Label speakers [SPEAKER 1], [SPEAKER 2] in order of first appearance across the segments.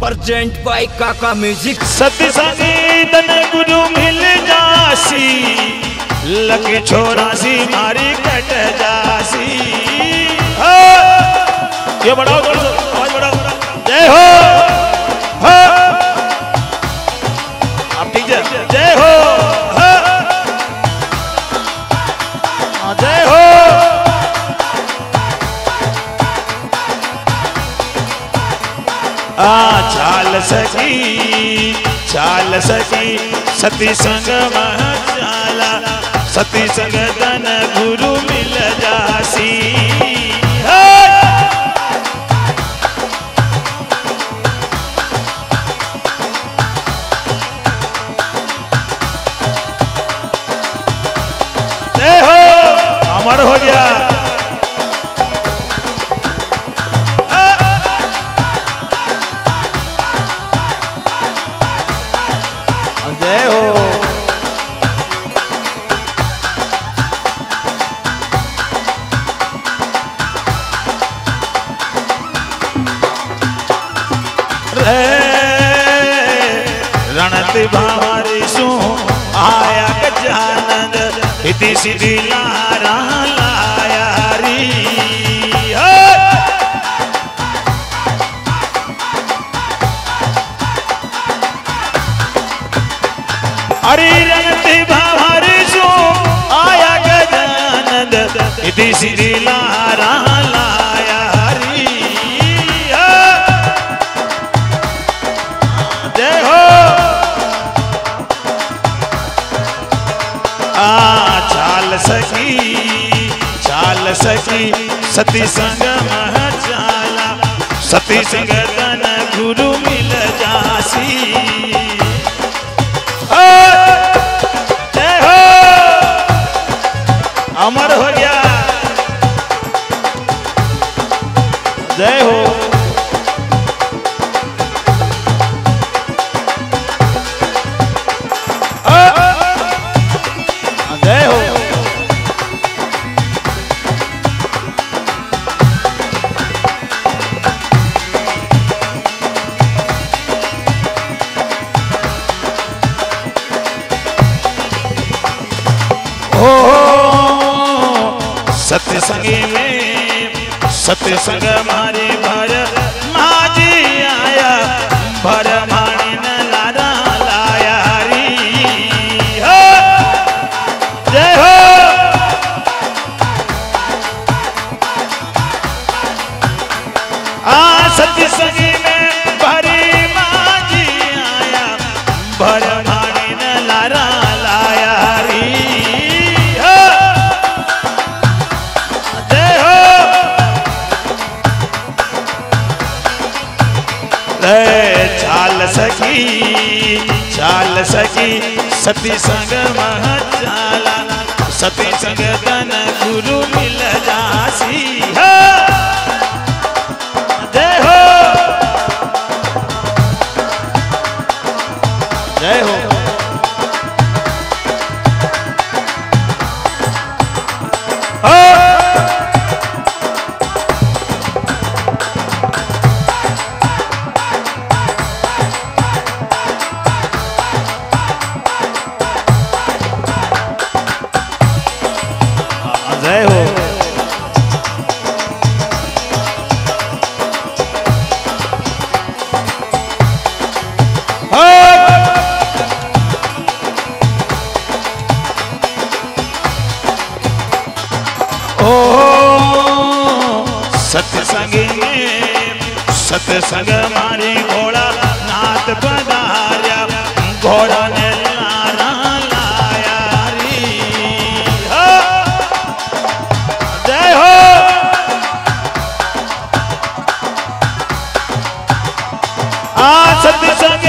[SPEAKER 1] Present by काका music
[SPEAKER 2] ने गुरु मिल जासी लकी छोरा सी मारी कट जासी हो! ये बढ़ाओ चाल सकी चाल सकी सती संग चाला सती संग तन गुरु मिल जासी। हो गया। जय हो। आया गजानंद इति सिद्धि लारा लाया री। हरि रंगति भावारी सो आया गजानंद इति सिद्धि लारा लाया री जय हो आ चाल सकी चाल सकी सती संग मह चाला सती संग गुरु मिल जासी जय हो। अमर हो। ओ सत्य संगी में सत्य संग मारे भर, माजी आया, भर माने न लारा लाया री। हो। जय हो। आ सत्य संगी में, भरी माजी आया, भर सकी चाल सकी सती संग मह चाला सती संग तन गुरु मिल जासी। हो। सत्संग सत्संग मारी घोड़ा नाथ पधार्या, घोड़ा ने लारा लाया जय हो! आ सत्संग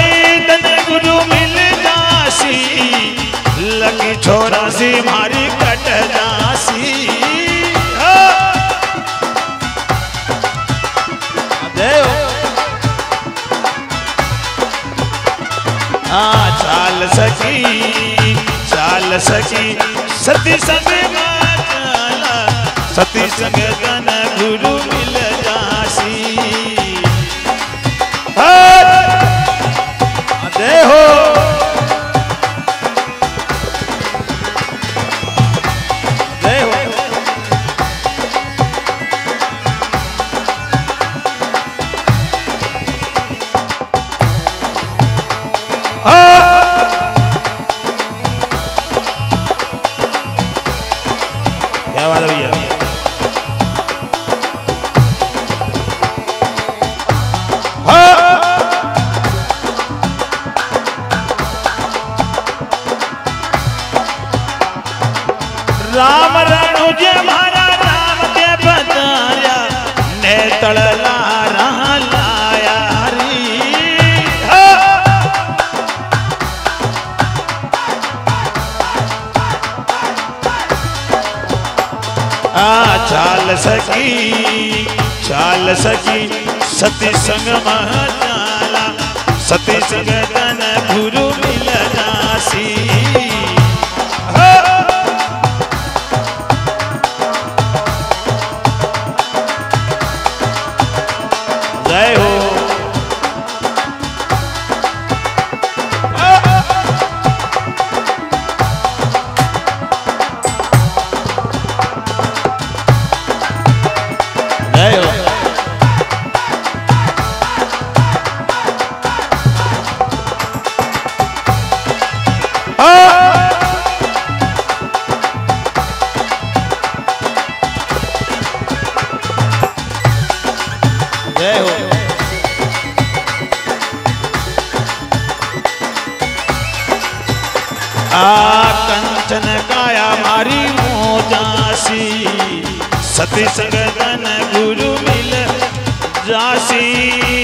[SPEAKER 2] गुरु मिल जासी लगी छोरा सी मारी कट जासी। जय हो? आ चाल सखी चाल सखी सती संग सती संग गुरु मिल। क्या बात है भैया? राम रणु जे मारा राम के बताया सकी चाल सकी सती संग महाला सती संग तन गुरु मिल जासी कंचन काया मारी मोजासी। सती संगन गुरु मिल जासी।